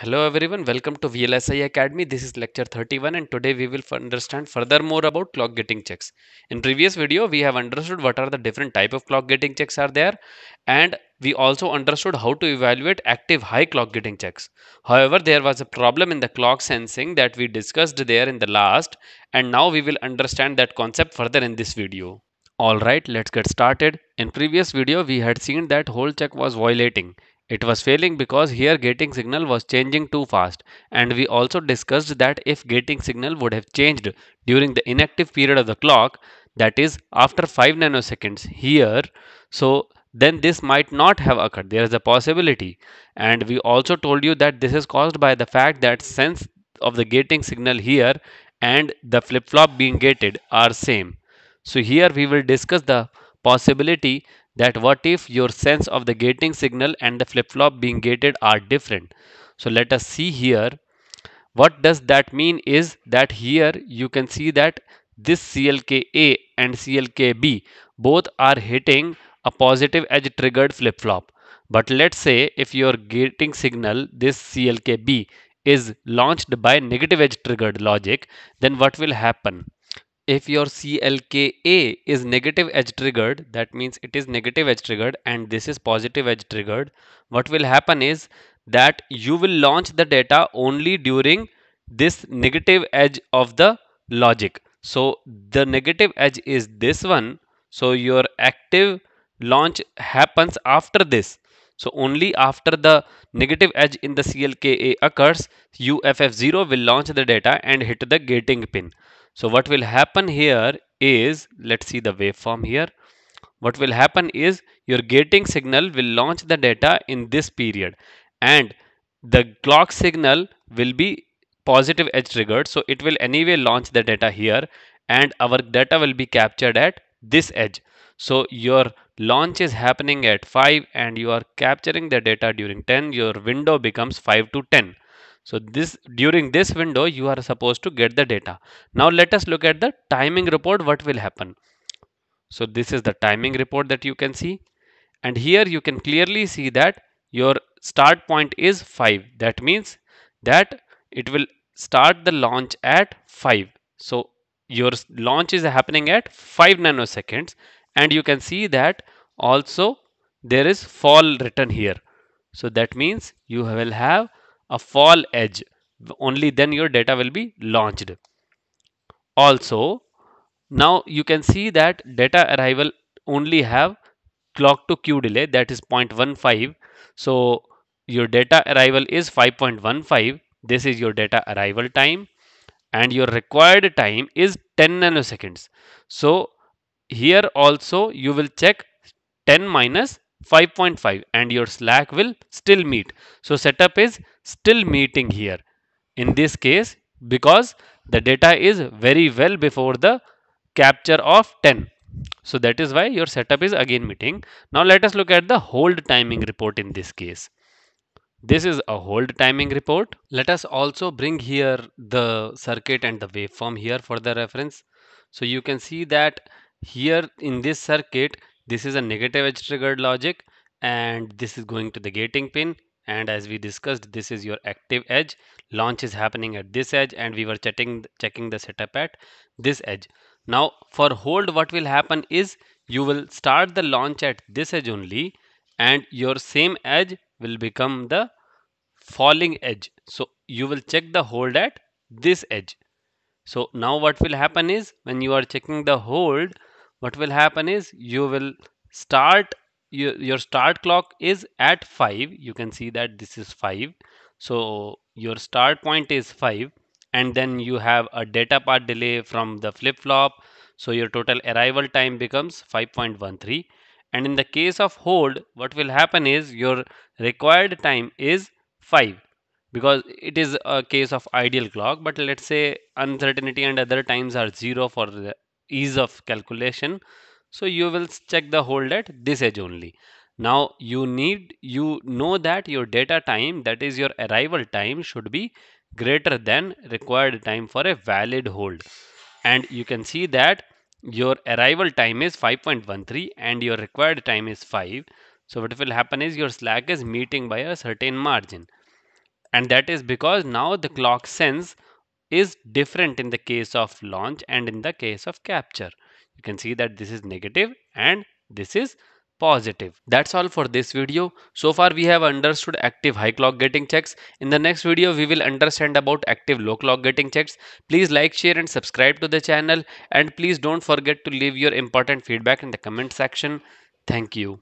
Hello everyone, welcome to VLSI Academy. This is lecture 31 and today we will understand further more about clock gating checks. In previous video, we have understood what are the different type of clock gating checks are there and we also understood how to evaluate active high clock gating checks. However, there was a problem in the clock sensing that we discussed there in the last and now we will understand that concept further in this video. Alright, let's get started. In previous video, we had seen that hold check was violating it was failing because here gating signal was changing too fast. And we also discussed that if gating signal would have changed during the inactive period of the clock that is after 5 nanoseconds here so then this might not have occurred. There is a possibility. And we also told you that this is caused by the fact that sense of the gating signal here and the flip-flop being gated are same. So here we will discuss the possibility that what if your sense of the gating signal and the flip-flop being gated are different. So let us see here. What does that mean is that here you can see that this CLKA and CLKB both are hitting a positive edge triggered flip-flop. But let's say if your gating signal, this CLKB, is launched by negative edge triggered logic, then what will happen? If your CLKA is negative edge triggered, that means it is negative edge triggered and this is positive edge triggered, what will happen is that you will launch the data only during this negative edge of the logic. So the negative edge is this one. So your active launch happens after this. So only after the negative edge in the CLKA occurs, UFF0 will launch the data and hit the gating pin. So what will happen here is, let's see the waveform here. What will happen is your gating signal will launch the data in this period and the clock signal will be positive edge triggered. So it will anyway launch the data here and our data will be captured at this edge. So your launch is happening at 5 and you are capturing the data during 10. Your window becomes 5 to 10. So this during this window you are supposed to get the data. Now let us look at the timing report what will happen. So this is the timing report that you can see. And here you can clearly see that your start point is 5 that means that it will start the launch at 5 so your launch is happening at 5 nanoseconds. And you can see that also there is fall written here. So that means you will have a fall edge only then your data will be launched. Also now you can see that data arrival only have clock to Q delay that is 0.15 so your data arrival is 5.15 this is your data arrival time and your required time is 10 nanoseconds. So here also you will check 10 minus 5.5 and your slack will still meet. So setup is still meeting here. In this case because the data is very well before the capture of 10 so that is why your setup is again meeting. Now let us look at the hold timing report in this case. This is a hold timing report. Let us also bring here the circuit and the waveform here for the reference. So you can see that here in this circuit this is a negative edge triggered logic and this is going to the gating pin. And as we discussed this is your active edge. Launch is happening at this edge and we were checking checking the setup at this edge. Now for hold what will happen is you will start the launch at this edge only and your same edge will become the falling edge. So you will check the hold at this edge. So now what will happen is when you are checking the hold what will happen is you will start your, your start clock is at 5 you can see that this is 5 so your start point is 5 and then you have a data path delay from the flip-flop. So your total arrival time becomes 5.13 and in the case of hold what will happen is your required time is 5 because it is a case of ideal clock. But let's say uncertainty and other times are 0 for the ease of calculation. So you will check the hold at this edge only. Now you need you know that your data time that is your arrival time should be greater than required time for a valid hold. And you can see that your arrival time is 5.13 and your required time is 5 so what will happen is your slack is meeting by a certain margin. And that is because now the clock sense is different in the case of launch and in the case of capture. You can see that this is negative and this is positive. That's all for this video. So far we have understood active high clock gating checks. In the next video we will understand about active low clock gating checks. Please like, share and subscribe to the channel and please don't forget to leave your important feedback in the comment section. Thank you.